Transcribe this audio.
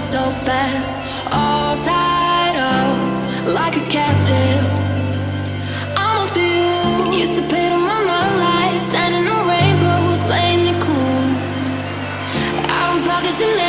so fast All tied up like a captain. I'm on to you Used to pit on my love life Sending a rainbow playing it cool I was like this in.